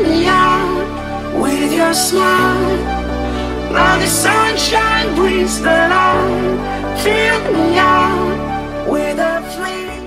me out with your smile. Now the sunshine brings the light. Fill me out with a flame.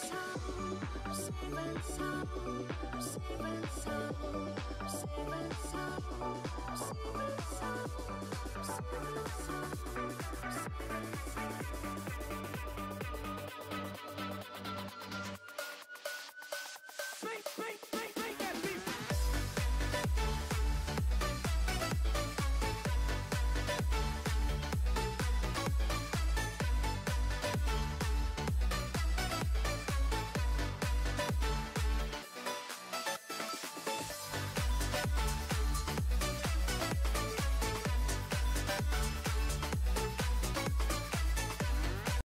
Save it, save it, save it, save it.